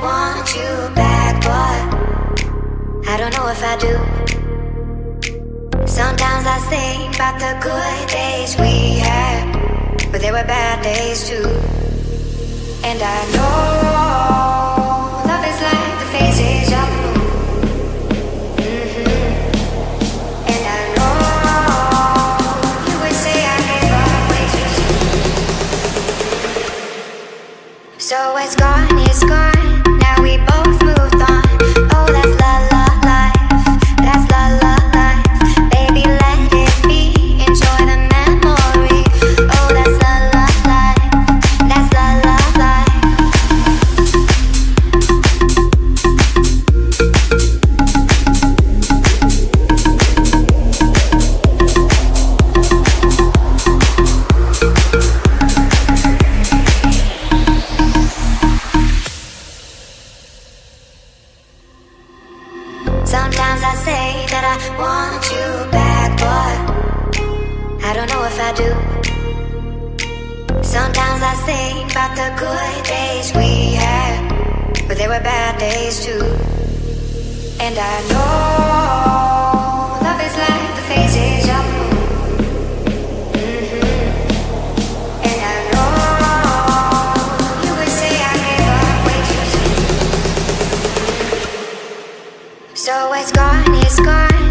want you back, but I don't know if I do. Sometimes I think about the good days we had, but there were bad days too. And I know So it's gone, it's gone. Sometimes I say that I want you back, but I don't know if I do. Sometimes I think about the good days we had, but there were bad days too. And I know it's gone, it's gone.